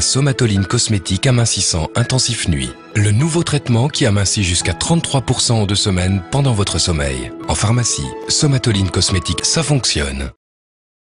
Somatoline cosmétique amincissant intensif nuit. Le nouveau traitement qui amincit jusqu'à 33% en deux semaines pendant votre sommeil. En pharmacie, Somatoline cosmétique, ça fonctionne.